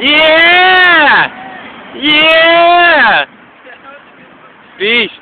Yeah! Yeah! Beast!